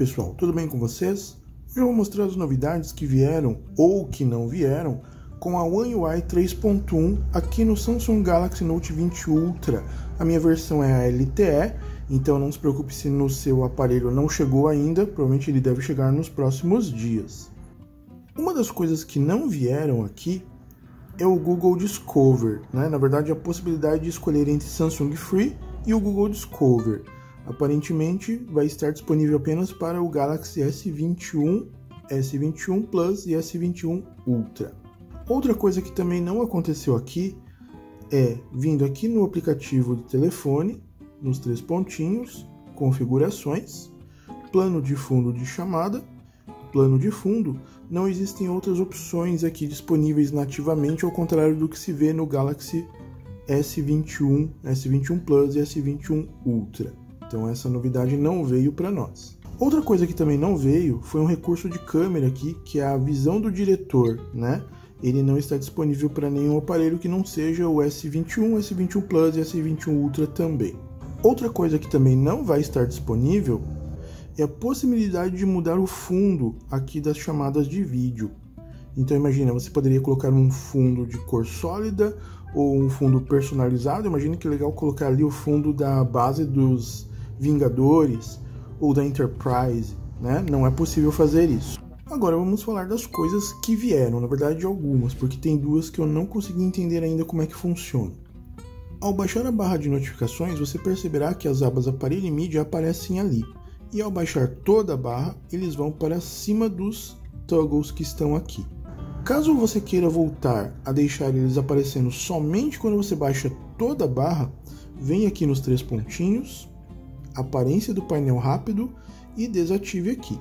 pessoal, tudo bem com vocês? Eu vou mostrar as novidades que vieram ou que não vieram com a One UI 3.1 aqui no Samsung Galaxy Note 20 Ultra. A minha versão é a LTE, então não se preocupe se no seu aparelho não chegou ainda, provavelmente ele deve chegar nos próximos dias. Uma das coisas que não vieram aqui é o Google Discover, né? na verdade a possibilidade de escolher entre Samsung Free e o Google Discover aparentemente vai estar disponível apenas para o Galaxy S21, S21 Plus e S21 Ultra. Outra coisa que também não aconteceu aqui é vindo aqui no aplicativo de telefone, nos três pontinhos, configurações, plano de fundo de chamada, plano de fundo, não existem outras opções aqui disponíveis nativamente, ao contrário do que se vê no Galaxy S21, S21 Plus e S21 Ultra. Então essa novidade não veio para nós. Outra coisa que também não veio foi um recurso de câmera aqui, que é a visão do diretor, né? Ele não está disponível para nenhum aparelho que não seja o S21, S21 Plus e S21 Ultra também. Outra coisa que também não vai estar disponível é a possibilidade de mudar o fundo aqui das chamadas de vídeo. Então imagina, você poderia colocar um fundo de cor sólida ou um fundo personalizado. Imagina que legal colocar ali o fundo da base dos Vingadores ou da Enterprise, né? Não é possível fazer isso. Agora vamos falar das coisas que vieram, na verdade algumas, porque tem duas que eu não consegui entender ainda como é que funciona. Ao baixar a barra de notificações, você perceberá que as abas aparelho e mídia aparecem ali. E ao baixar toda a barra, eles vão para cima dos toggles que estão aqui. Caso você queira voltar a deixar eles aparecendo somente quando você baixa toda a barra, vem aqui nos três pontinhos, aparência do painel rápido e desative aqui.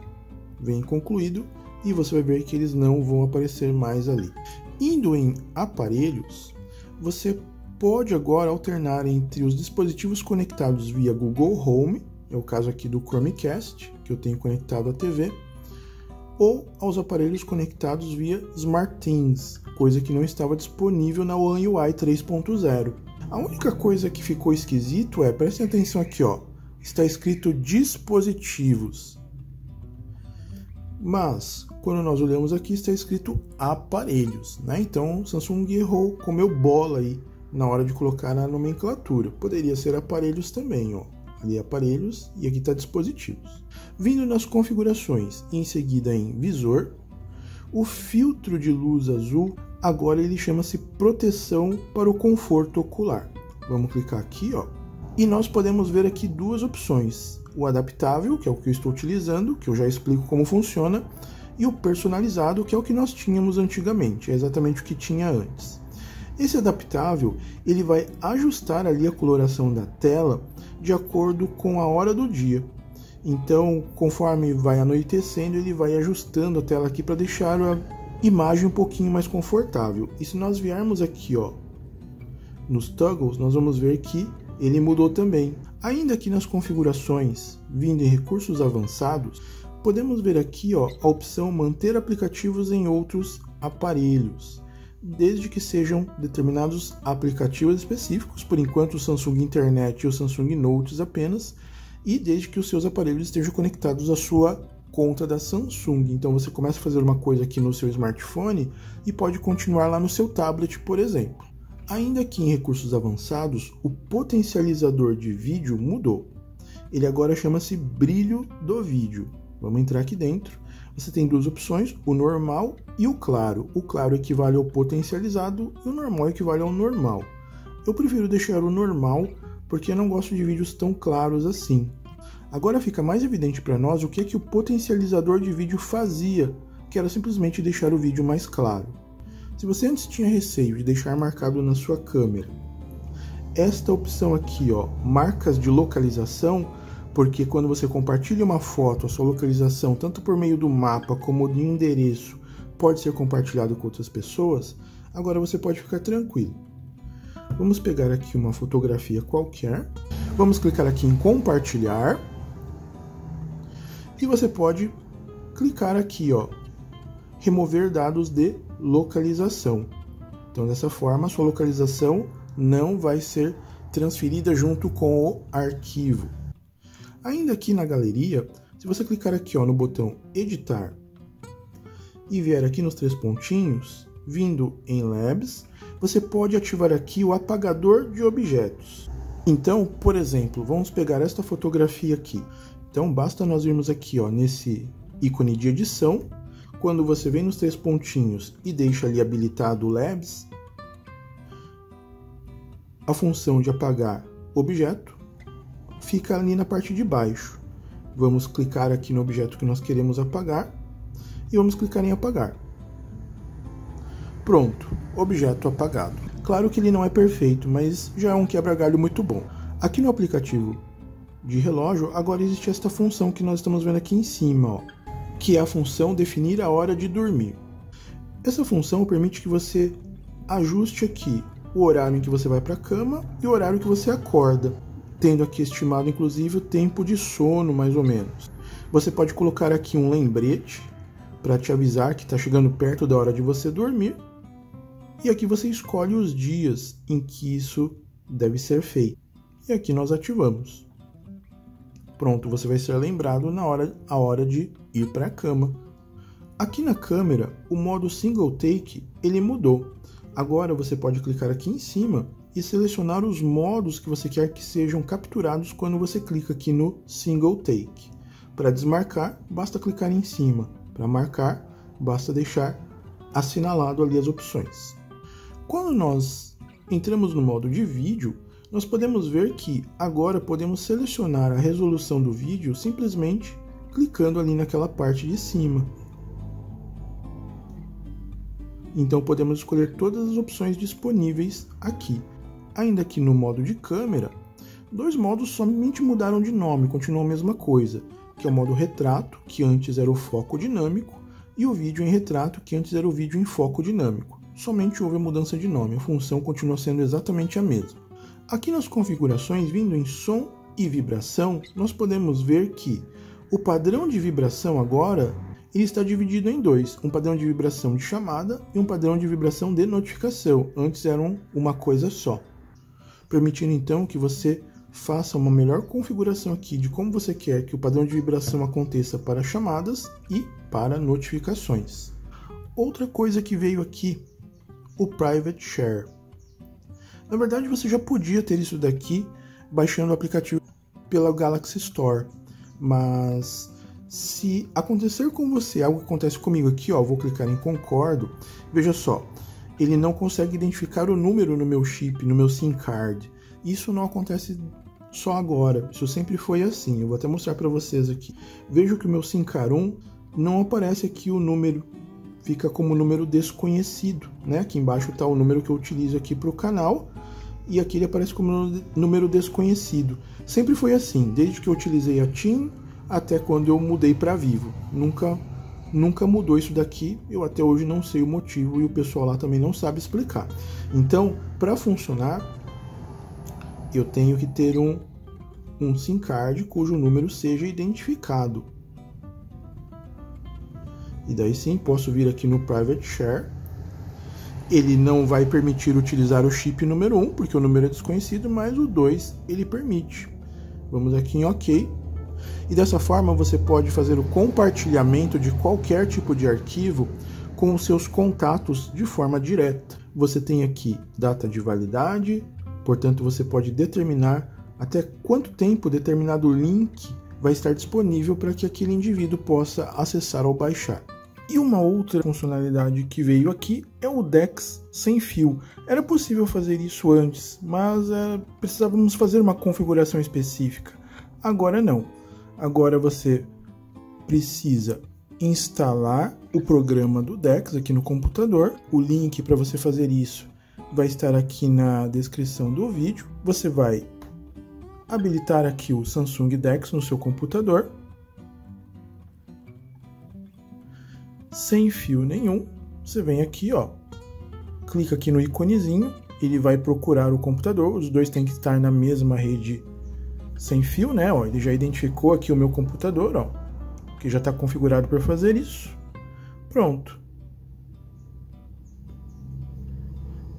Vem concluído e você vai ver que eles não vão aparecer mais ali. Indo em aparelhos, você pode agora alternar entre os dispositivos conectados via Google Home, é o caso aqui do Chromecast, que eu tenho conectado à TV, ou aos aparelhos conectados via SmartThings, coisa que não estava disponível na One UI 3.0. A única coisa que ficou esquisito é, prestem atenção aqui, ó, está escrito dispositivos. Mas, quando nós olhamos aqui, está escrito aparelhos. Né? Então, Samsung errou, comeu bola aí na hora de colocar na nomenclatura. Poderia ser aparelhos também, ó. Ali aparelhos e aqui está dispositivos. Vindo nas configurações, em seguida em visor, o filtro de luz azul agora ele chama-se proteção para o conforto ocular. Vamos clicar aqui, ó, e nós podemos ver aqui duas opções: o adaptável, que é o que eu estou utilizando, que eu já explico como funciona, e o personalizado, que é o que nós tínhamos antigamente, é exatamente o que tinha antes. Esse adaptável ele vai ajustar ali a coloração da tela de acordo com a hora do dia. Então, conforme vai anoitecendo, ele vai ajustando a tela aqui para deixar a imagem um pouquinho mais confortável. E se nós viermos aqui, ó, nos toggles, nós vamos ver que ele mudou também. Ainda aqui nas configurações, vindo em recursos avançados, podemos ver aqui ó, a opção manter aplicativos em outros aparelhos, desde que sejam determinados aplicativos específicos, por enquanto o Samsung Internet e o Samsung Notes apenas, e desde que os seus aparelhos estejam conectados à sua conta da Samsung. Então você começa a fazer uma coisa aqui no seu smartphone e pode continuar lá no seu tablet, por exemplo. Ainda que em recursos avançados, o potencializador de vídeo mudou. Ele agora chama-se brilho do vídeo. Vamos entrar aqui dentro. Você tem duas opções, o normal e o claro. O claro equivale ao potencializado e o normal equivale ao normal. Eu prefiro deixar o normal porque eu não gosto de vídeos tão claros assim. Agora fica mais evidente para nós o que, é que o potencializador de vídeo fazia, que era simplesmente deixar o vídeo mais claro. Se você antes tinha receio de deixar marcado na sua câmera esta opção aqui, ó, marcas de localização, porque quando você compartilha uma foto, a sua localização, tanto por meio do mapa como de endereço, pode ser compartilhado com outras pessoas, agora você pode ficar tranquilo. Vamos pegar aqui uma fotografia qualquer, vamos clicar aqui em compartilhar e você pode clicar aqui, ó, remover dados de localização. Então, dessa forma, a sua localização não vai ser transferida junto com o arquivo. Ainda aqui na galeria, Se você clicar aqui ó, no botão editar e vier aqui nos três pontinhos, vindo em Labs, você pode ativar aqui o apagador de objetos. Então, por exemplo, vamos pegar esta fotografia aqui. Então, basta nós irmos aqui ó, nesse ícone de edição. Quando você vem nos três pontinhos e deixa ali habilitado o Labs, a função de apagar objeto fica ali na parte de baixo. Vamos clicar aqui no objeto que nós queremos apagar e vamos clicar em apagar. Pronto, objeto apagado. Claro que ele não é perfeito, mas já é um quebra-galho muito bom. Aqui no aplicativo de relógio, agora existe esta função que nós estamos vendo aqui em cima, ó, que é a função definir a hora de dormir. Essa função permite que você ajuste aqui o horário em que você vai para a cama e o horário que você acorda, tendo aqui estimado inclusive o tempo de sono mais ou menos. Você pode colocar aqui um lembrete para te avisar que está chegando perto da hora de você dormir e aqui você escolhe os dias em que isso deve ser feito. E aqui nós ativamos. Pronto, você vai ser lembrado na hora, a hora de ir para a cama. Aqui na câmera, o modo single take ele mudou. Agora você pode clicar aqui em cima e selecionar os modos que você quer que sejam capturados quando você clica aqui no single take. Para desmarcar, basta clicar em cima. Para marcar, basta deixar assinalado ali as opções. Quando nós entramos no modo de vídeo, nós podemos ver que agora podemos selecionar a resolução do vídeo simplesmente clicando ali naquela parte de cima. Então podemos escolher todas as opções disponíveis aqui. Ainda aqui no modo de câmera, dois modos somente mudaram de nome, continuam a mesma coisa, que é o modo retrato, que antes era o foco dinâmico, e o vídeo em retrato, que antes era o vídeo em foco dinâmico somente houve a mudança de nome, a função continua sendo exatamente a mesma. Aqui nas configurações, vindo em som e vibração, nós podemos ver que o padrão de vibração agora está dividido em dois, um padrão de vibração de chamada e um padrão de vibração de notificação. Antes eram uma coisa só, permitindo então que você faça uma melhor configuração aqui de como você quer que o padrão de vibração aconteça para chamadas e para notificações. Outra coisa que veio aqui o Private Share. Na verdade, você já podia ter isso daqui baixando o aplicativo pela Galaxy Store, mas se acontecer com você algo que acontece comigo aqui, ó, vou clicar em concordo. Veja só, ele não consegue identificar o número no meu chip, no meu SIM card. Isso não acontece só agora, isso sempre foi assim. Eu vou até mostrar para vocês aqui. Vejo que o meu SIM card 1 não aparece aqui o número fica como número desconhecido, né? Aqui embaixo está o número que eu utilizo aqui para o canal e aqui ele aparece como número desconhecido. Sempre foi assim, desde que eu utilizei a TIM até quando eu mudei para Vivo. Nunca nunca mudou isso daqui. Eu até hoje não sei o motivo e o pessoal lá também não sabe explicar. Então, para funcionar, eu tenho que ter um um SIM card cujo número seja identificado. E daí sim, posso vir aqui no Private Share. Ele não vai permitir utilizar o chip número 1, porque o número é desconhecido, mas o 2 ele permite. Vamos aqui em OK. E dessa forma você pode fazer o compartilhamento de qualquer tipo de arquivo com os seus contatos de forma direta. Você tem aqui data de validade, portanto você pode determinar até quanto tempo determinado link vai estar disponível para que aquele indivíduo possa acessar ou baixar. E uma outra funcionalidade que veio aqui é o DeX sem fio. Era possível fazer isso antes, mas é, precisávamos fazer uma configuração específica. Agora não. Agora você precisa instalar o programa do DeX aqui no computador. O link para você fazer isso vai estar aqui na descrição do vídeo. Você vai habilitar aqui o Samsung DeX no seu computador sem fio nenhum, você vem aqui, ó, clica aqui no íconezinho, ele vai procurar o computador, os dois têm que estar na mesma rede sem fio, né? Ó, ele já identificou aqui o meu computador, ó, que já está configurado para fazer isso. Pronto.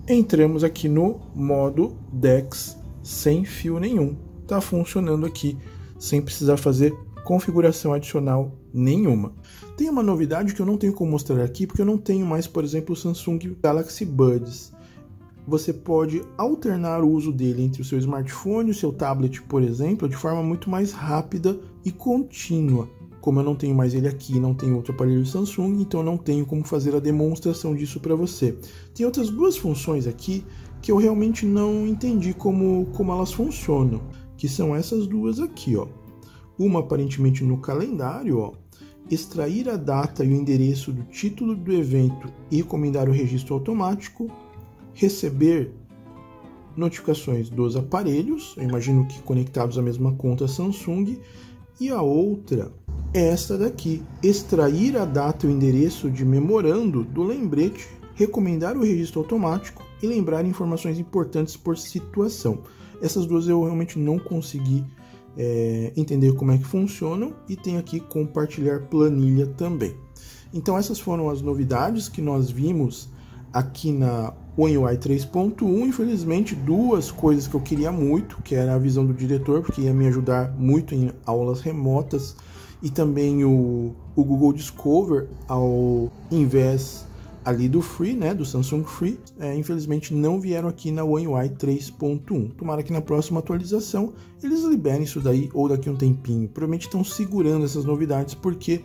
Entramos aqui no modo DeX sem fio nenhum. Está funcionando aqui sem precisar fazer configuração adicional nenhuma. Tem uma novidade que eu não tenho como mostrar aqui, porque eu não tenho mais, por exemplo, o Samsung Galaxy Buds. Você pode alternar o uso dele entre o seu smartphone e o seu tablet, por exemplo, de forma muito mais rápida e contínua. Como eu não tenho mais ele aqui, não tenho outro aparelho Samsung, então não tenho como fazer a demonstração disso para você. Tem outras duas funções aqui que eu realmente não entendi como, como elas funcionam, que são essas duas aqui, ó. Uma aparentemente no calendário, ó, extrair a data e o endereço do título do evento e recomendar o registro automático, receber notificações dos aparelhos, eu imagino que conectados à mesma conta Samsung, e a outra esta daqui, extrair a data e o endereço de memorando do lembrete, recomendar o registro automático e lembrar informações importantes por situação. Essas duas eu realmente não consegui é, entender como é que funcionam e tem aqui compartilhar planilha também. Então essas foram as novidades que nós vimos aqui na One UI 3.1. Infelizmente, duas coisas que eu queria muito, que era a visão do diretor, porque ia me ajudar muito em aulas remotas e também o, o Google Discover ao invés ali do Free, né, do Samsung Free, é, infelizmente não vieram aqui na One UI 3.1. Tomara que na próxima atualização eles liberem isso daí ou daqui um tempinho. Provavelmente estão segurando essas novidades porque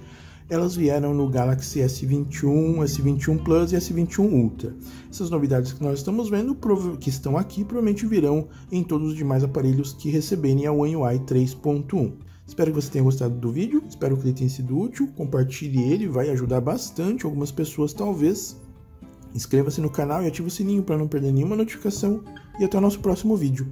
elas vieram no Galaxy S21, S21 Plus e S21 Ultra. Essas novidades que nós estamos vendo, que estão aqui, provavelmente virão em todos os demais aparelhos que receberem a One UI 3.1. Espero que você tenha gostado do vídeo, espero que ele tenha sido útil, compartilhe ele, vai ajudar bastante algumas pessoas talvez. Inscreva-se no canal e ative o sininho para não perder nenhuma notificação e até o nosso próximo vídeo.